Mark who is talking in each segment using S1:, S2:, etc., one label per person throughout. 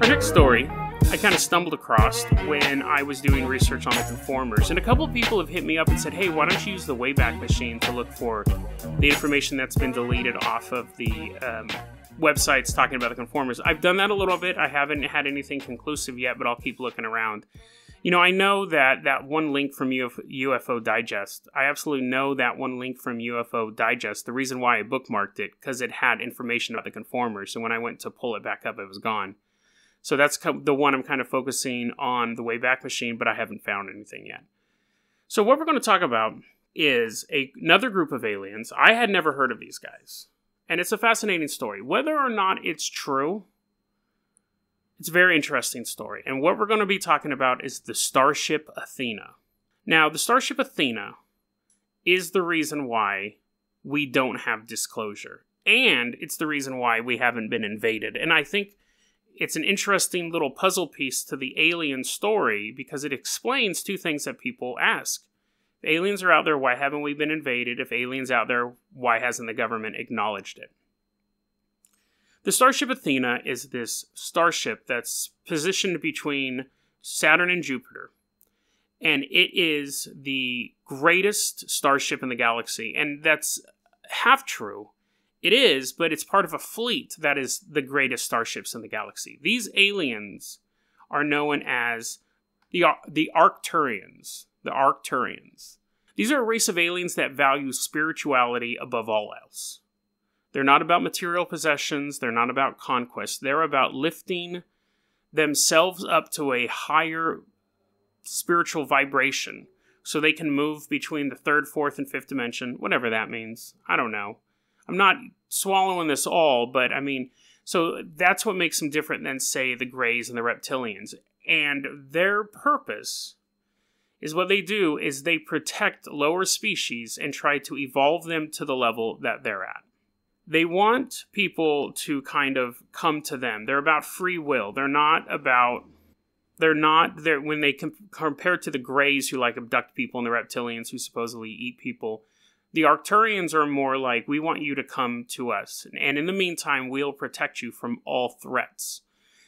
S1: Our next story I kind of stumbled across when I was doing research on the conformers. And a couple people have hit me up and said, hey, why don't you use the Wayback Machine to look for the information that's been deleted off of the um, websites talking about the conformers? I've done that a little bit. I haven't had anything conclusive yet, but I'll keep looking around. You know, I know that that one link from UFO Digest, I absolutely know that one link from UFO Digest. The reason why I bookmarked it, because it had information about the conformers. And when I went to pull it back up, it was gone. So that's the one I'm kind of focusing on the Wayback Machine, but I haven't found anything yet. So what we're going to talk about is a, another group of aliens. I had never heard of these guys. And it's a fascinating story. Whether or not it's true, it's a very interesting story. And what we're going to be talking about is the Starship Athena. Now, the Starship Athena is the reason why we don't have disclosure. And it's the reason why we haven't been invaded. And I think it's an interesting little puzzle piece to the alien story because it explains two things that people ask. If aliens are out there, why haven't we been invaded? If aliens out there, why hasn't the government acknowledged it? The Starship Athena is this starship that's positioned between Saturn and Jupiter. And it is the greatest starship in the galaxy. And that's half true it is, but it's part of a fleet that is the greatest starships in the galaxy. These aliens are known as the the Arcturians. The Arcturians. These are a race of aliens that value spirituality above all else. They're not about material possessions, they're not about conquest. They're about lifting themselves up to a higher spiritual vibration so they can move between the third, fourth, and fifth dimension, whatever that means. I don't know. I'm not swallowing this all, but I mean, so that's what makes them different than, say, the Greys and the Reptilians. And their purpose is what they do is they protect lower species and try to evolve them to the level that they're at. They want people to kind of come to them. They're about free will. They're not about they're not they're when they com- compare to the grays who like abduct people and the reptilians who supposedly eat people the Arcturians are more like, we want you to come to us, and in the meantime, we'll protect you from all threats.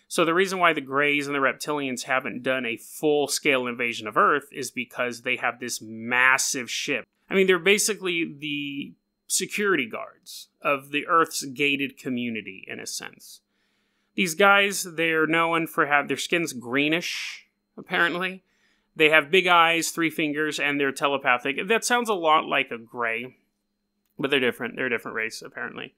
S1: So, the reason why the Greys and the Reptilians haven't done a full scale invasion of Earth is because they have this massive ship. I mean, they're basically the security guards of the Earth's gated community, in a sense. These guys, they're known for have their skin's greenish, apparently. They have big eyes, three fingers, and they're telepathic. That sounds a lot like a gray, but they're different. They're a different race, apparently.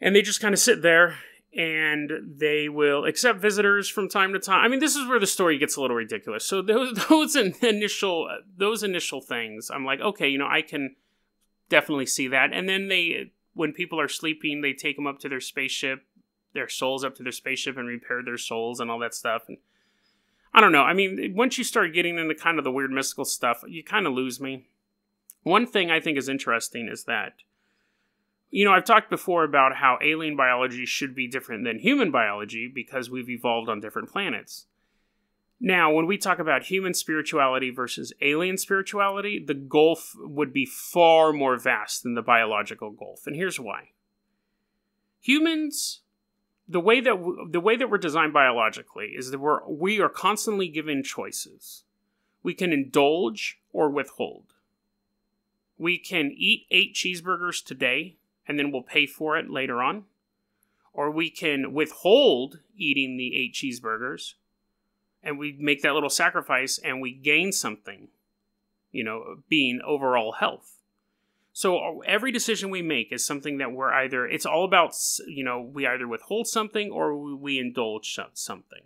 S1: And they just kind of sit there and they will accept visitors from time to time. I mean, this is where the story gets a little ridiculous. So those those initial those initial things, I'm like, okay, you know, I can definitely see that. And then they, when people are sleeping, they take them up to their spaceship, their souls up to their spaceship, and repair their souls and all that stuff. And I don't know. I mean, once you start getting into kind of the weird mystical stuff, you kind of lose me. One thing I think is interesting is that, you know, I've talked before about how alien biology should be different than human biology because we've evolved on different planets. Now, when we talk about human spirituality versus alien spirituality, the gulf would be far more vast than the biological gulf. And here's why. Humans the way that w- the way that we're designed biologically is that we're we are constantly given choices. We can indulge or withhold. We can eat eight cheeseburgers today and then we'll pay for it later on. Or we can withhold eating the eight cheeseburgers and we make that little sacrifice and we gain something, you know, being overall health. So every decision we make is something that we're either it's all about you know we either withhold something or we indulge something.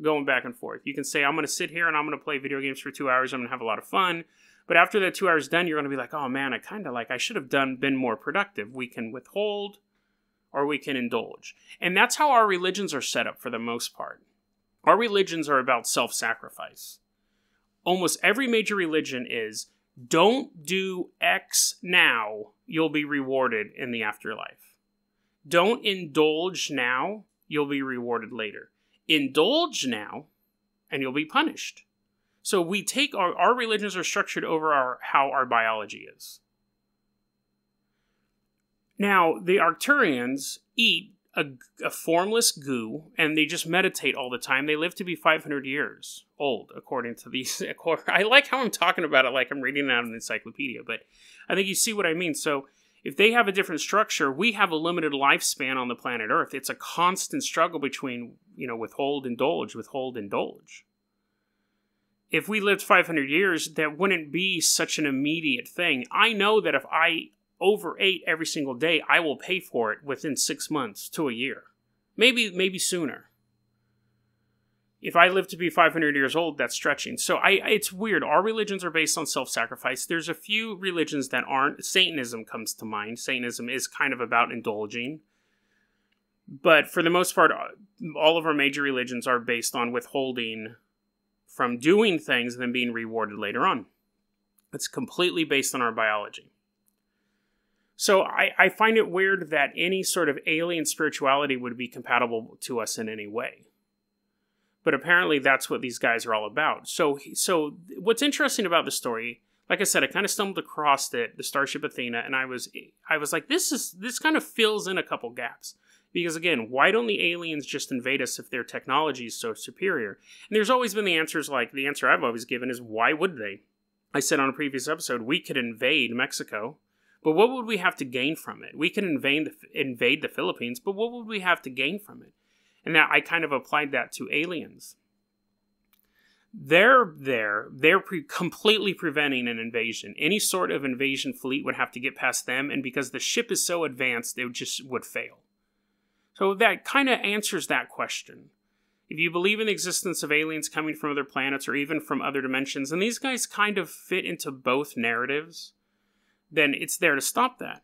S1: Going back and forth. You can say I'm going to sit here and I'm going to play video games for 2 hours. I'm going to have a lot of fun. But after that 2 hours done, you're going to be like, "Oh man, I kind of like I should have done been more productive." We can withhold or we can indulge. And that's how our religions are set up for the most part. Our religions are about self-sacrifice. Almost every major religion is don't do X now, you'll be rewarded in the afterlife. Don't indulge now, you'll be rewarded later. Indulge now, and you'll be punished. So we take our, our religions are structured over our how our biology is. Now, the Arcturians eat a, a, formless goo and they just meditate all the time. They live to be 500 years old, according to these. I like how I'm talking about it like I'm reading it out of an encyclopedia, but I think you see what I mean. So, if they have a different structure, we have a limited lifespan on the planet Earth. It's a constant struggle between, you know, withhold, indulge, withhold, indulge. If we lived 500 years, that wouldn't be such an immediate thing. I know that if I overate every single day, I will pay for it within six months to a year. Maybe, maybe sooner. If I live to be 500 years old, that's stretching. So I, it's weird. Our religions are based on self-sacrifice. There's a few religions that aren't. Satanism comes to mind. Satanism is kind of about indulging. But for the most part, uh, all of our major religions are based on withholding from doing things and then being rewarded later on. It's completely based on our biology. So I, I find it weird that any sort of alien spirituality would be compatible to us in any way. But apparently that's what these guys are all about. So so what's interesting about the story, like I said, I kind of stumbled across it, the Starship Athena, and I was I was like, this is this kind of fills in a couple gaps. Because again, why don't the aliens just invade us if their technology is so superior? And there's always been the answers like the answer I've always given is why would they? I said on a previous episode, we could invade Mexico but what would we have to gain from it? We can invade the, invade the Philippines, but what would we have to gain from it? And that I kind of applied that to aliens. They're there. They're pre- completely preventing an invasion. Any sort of invasion fleet would have to get past them, and because the ship is so advanced, they would just would fail. So that kind of answers that question. If you believe in the existence of aliens coming from other planets or even from other dimensions, and these guys kind of fit into both narratives, then it's there to stop that.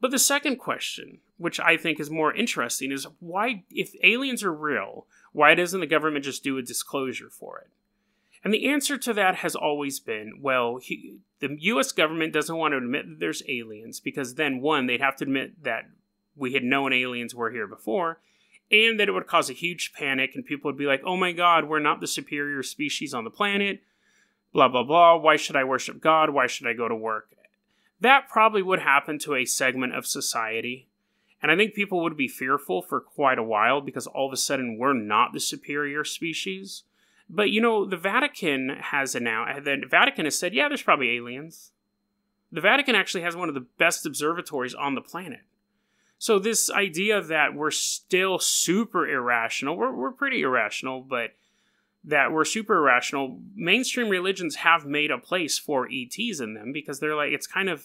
S1: But the second question, which I think is more interesting, is why, if aliens are real, why doesn't the government just do a disclosure for it? And the answer to that has always been well, he, the US government doesn't want to admit that there's aliens because then, one, they'd have to admit that we had known aliens were here before, and that it would cause a huge panic, and people would be like, oh my god, we're not the superior species on the planet, blah, blah, blah. Why should I worship God? Why should I go to work? That probably would happen to a segment of society. And I think people would be fearful for quite a while because all of a sudden we're not the superior species. But you know, the Vatican has announced, the Vatican has said, yeah, there's probably aliens. The Vatican actually has one of the best observatories on the planet. So this idea that we're still super irrational, we're, we're pretty irrational, but that were super irrational, mainstream religions have made a place for ETs in them because they're like, it's kind of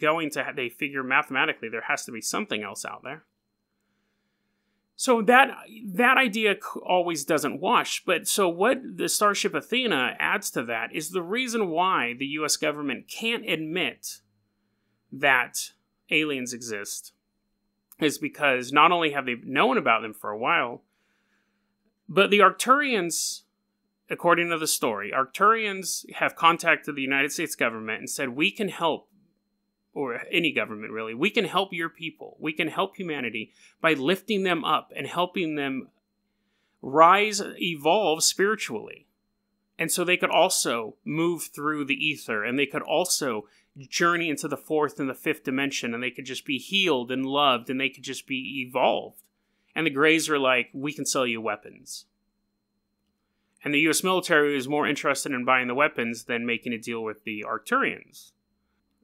S1: going to, they figure mathematically there has to be something else out there. So that that idea always doesn't wash. But so what the Starship Athena adds to that is the reason why the U.S. government can't admit that aliens exist is because not only have they known about them for a while, but the Arcturians according to the story, Arcturians have contacted the United States government and said, We can help, or any government really, we can help your people. We can help humanity by lifting them up and helping them rise, evolve spiritually. And so they could also move through the ether and they could also journey into the fourth and the fifth dimension and they could just be healed and loved and they could just be evolved. And the Greys are like, We can sell you weapons and the US military is more interested in buying the weapons than making a deal with the Arcturians.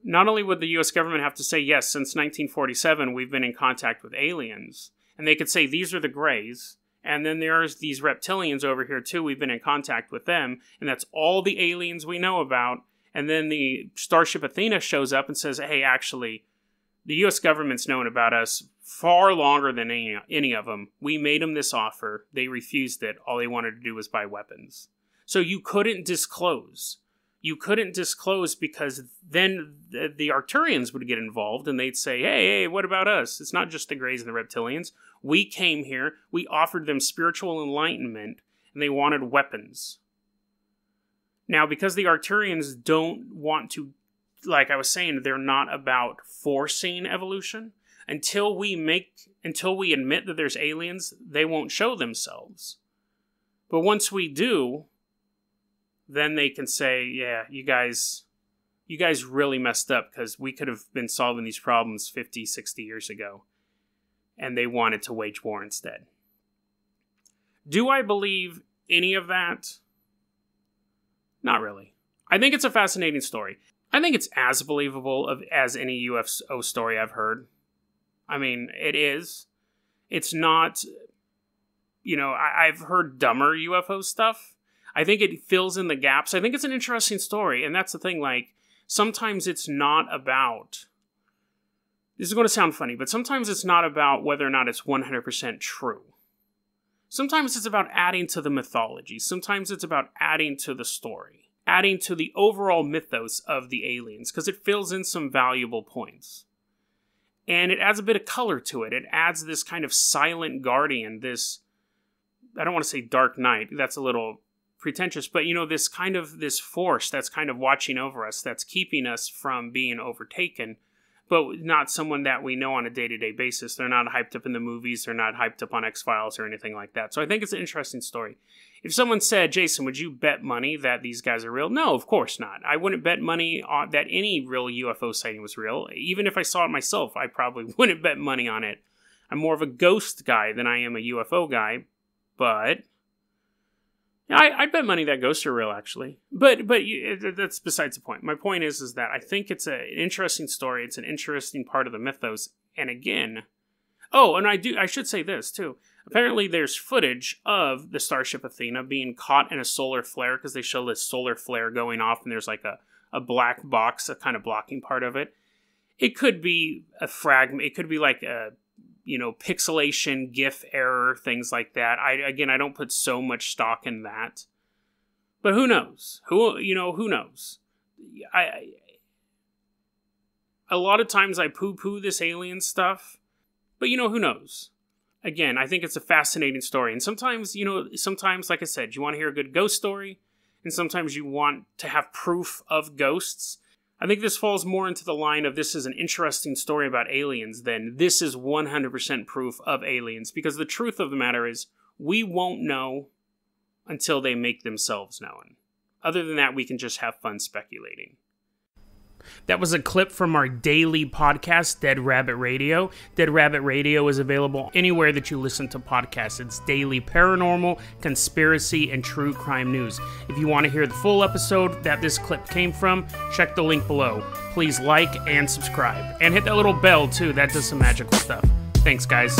S1: Not only would the US government have to say, yes, since 1947 we've been in contact with aliens, and they could say, these are the Greys, and then there's these reptilians over here too, we've been in contact with them, and that's all the aliens we know about. And then the Starship Athena shows up and says, hey, actually, the US government's known about us far longer than any, any of them. We made them this offer. They refused it. All they wanted to do was buy weapons. So you couldn't disclose. You couldn't disclose because then the, the Arcturians would get involved and they'd say, hey, hey, what about us? It's not just the Greys and the Reptilians. We came here, we offered them spiritual enlightenment, and they wanted weapons. Now, because the Arcturians don't want to like I was saying, they're not about forcing evolution. Until we make, until we admit that there's aliens, they won't show themselves. But once we do, then they can say, yeah, you guys, you guys really messed up because we could have been solving these problems 50, 60 years ago. And they wanted to wage war instead. Do I believe any of that? Not really. I think it's a fascinating story. I think it's as believable of as any UFO story I've heard. I mean, it is. It's not. You know, I, I've heard dumber UFO stuff. I think it fills in the gaps. I think it's an interesting story, and that's the thing. Like, sometimes it's not about. This is going to sound funny, but sometimes it's not about whether or not it's 100% true. Sometimes it's about adding to the mythology. Sometimes it's about adding to the story, adding to the overall mythos of the aliens, because it fills in some valuable points. And it adds a bit of color to it. It adds this kind of silent guardian, this, I don't want to say dark knight, that's a little pretentious, but you know, this kind of, this force that's kind of watching over us, that's keeping us from being overtaken but not someone that we know on a day to day basis. They're not hyped up in the movies, they're not hyped up on X Files or anything like that. So I think it's an interesting story. If someone said, Jason, would you bet money that these guys are real? No, of course not. I wouldn't bet money on, that any real UFO sighting was real. Even if I saw it myself, I probably wouldn't bet money on it. I'm more of a ghost guy than I am a UFO guy, but I, I bet money that ghosts are real, actually. But but that's besides the point. My point is is that I think it's a, an interesting story. It's an interesting part of the mythos. And again, oh, and I do I should say this too. Apparently, there's footage of the Starship Athena being caught in a solar flare because they show this solar flare going off, and there's like a a black box, a kind of blocking part of it. It could be a fragment. It could be like a you know pixelation gif error things like that. I again i don't put so much stock in that. But who knows? Who you know who knows? I, I a lot of times i poo poo this alien stuff but you know who knows? Again i think it's a fascinating story. And sometimes you know sometimes like i said you want to hear a good ghost story and sometimes you want to have proof of ghosts I think this falls more into the line of this is an interesting story about aliens than this is 100% proof of aliens, because the truth of the matter is, we won't know until they make themselves known. Other than that, we can just have fun speculating. That was a clip from our daily podcast, Dead Rabbit Radio. Dead Rabbit Radio is available anywhere that you listen to podcasts. It's daily paranormal, conspiracy, and true crime news. If you want to hear the full episode that this clip came from, check the link below. Please like and subscribe. And hit that little bell, too. That does some magical stuff. Thanks, guys.